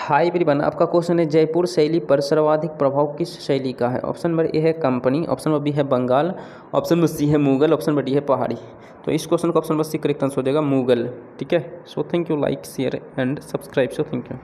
High everyone, आपका question है जयपुर शैली पर सर्वाधिक प्रभाव किस शैली का है? ऑप्शन नंबर ए है कंपनी ऑप्शन नंबर बी है बंगाल ऑप्शन नंबर सी है मुगल ऑप्शन नंबर डी है पहाड़ी। तो इस क्वेश्चन का option number C correct answer हो जाएगा मुगल, ठीक है? So thank you like share and subscribe so thank you